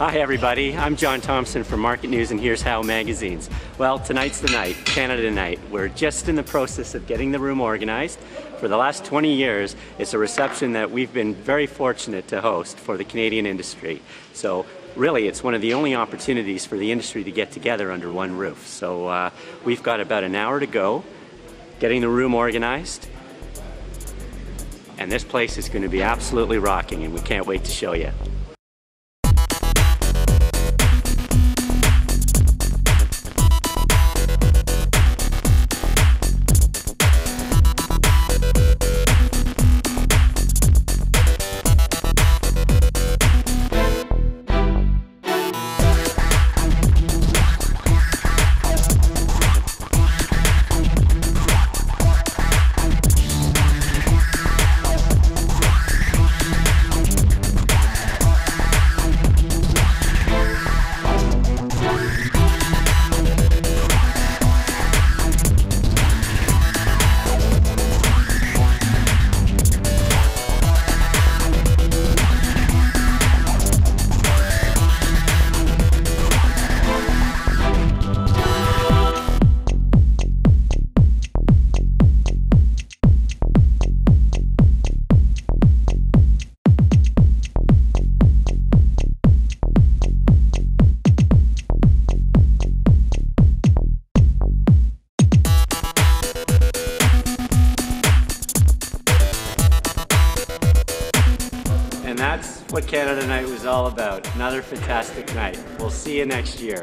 Hi everybody, I'm John Thomson from Market News and here's How Magazines. Well, tonight's the night, Canada Night. We're just in the process of getting the room organized. For the last 20 years, it's a reception that we've been very fortunate to host for the Canadian industry. So really, it's one of the only opportunities for the industry to get together under one roof. So uh, we've got about an hour to go getting the room organized. And this place is going to be absolutely rocking and we can't wait to show you. That's what Canada Night was all about. Another fantastic night. We'll see you next year.